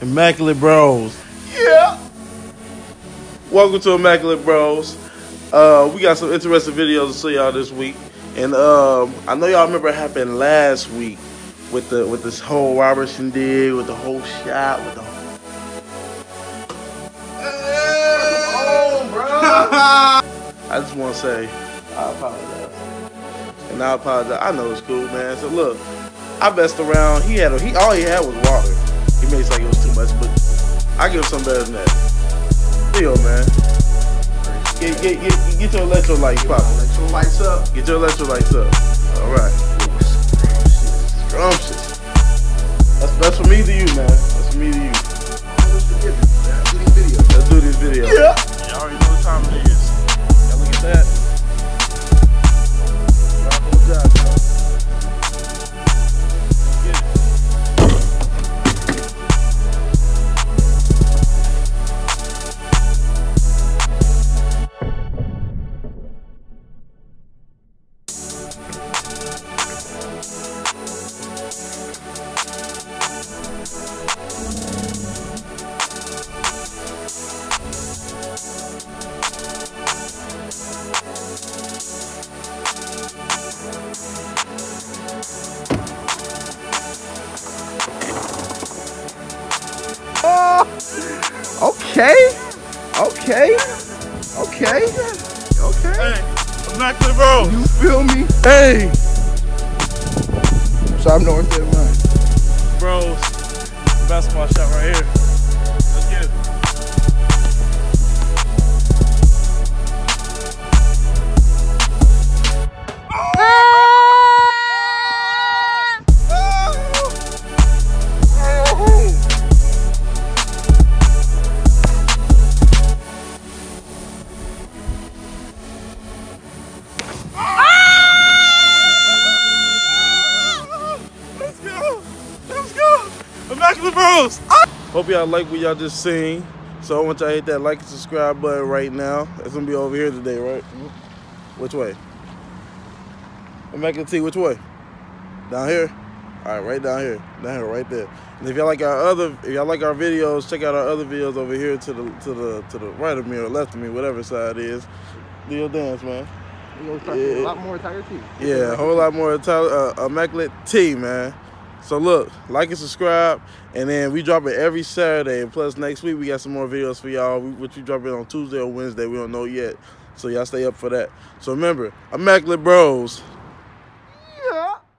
Immaculate Bros. Yeah. Welcome to Immaculate Bros. Uh, we got some interesting videos to show y'all this week, and um, I know y'all remember what happened last week with the with this whole Robertson did with the whole shot with the. Oh, bro. I just want to say I apologize, and I apologize. I know it's cool, man. So look, I messed around. He had a, he all he had was water. He made it like it was too much, but I give him something better than that. Deal, man. Get, get, get, get your electrolytes popping. Electrolytes up. Get your electrolytes up. All right. Scrumptious. That's, that's from me to you, man. That's from me to you. Okay. Okay. Okay. Okay. Hey, Immaculate Bros. You feel me? Hey, So I'm north of mine. bros. Basketball shot right here. Immaculate Bros. Hope y'all like what y'all just seen. So I want y'all hit that like and subscribe button right now. It's gonna be over here today, right? Which way? Immaculate T, which way? Down here? Alright, right down here. Down here, right there. And if y'all like our other if y'all like our videos, check out our other videos over here to the to the to the right of me or left of me, whatever side it is. Do your dance, man. We gonna start Yeah. with a lot more Tiger T. Yeah, a whole lot more Tyler, uh, immaculate T, man. So look, like and subscribe, and then we drop it every Saturday. And plus, next week we got some more videos for y'all, which we drop it on Tuesday or Wednesday. We don't know yet, so y'all stay up for that. So remember, I'm immaculate bros.